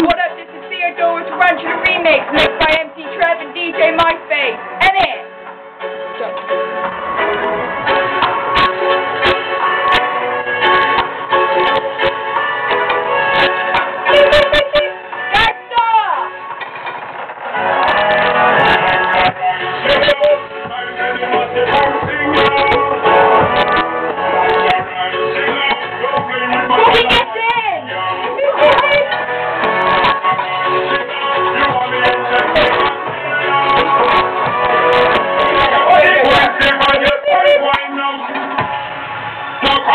What up, this is Theodore with Run to the Remix, mixed by MC Trev and DJ MySpace.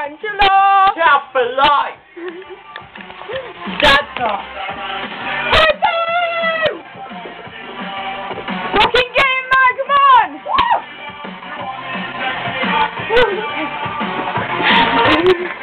Angelo! Shout for life! That's all. Fucking game, man! Come on!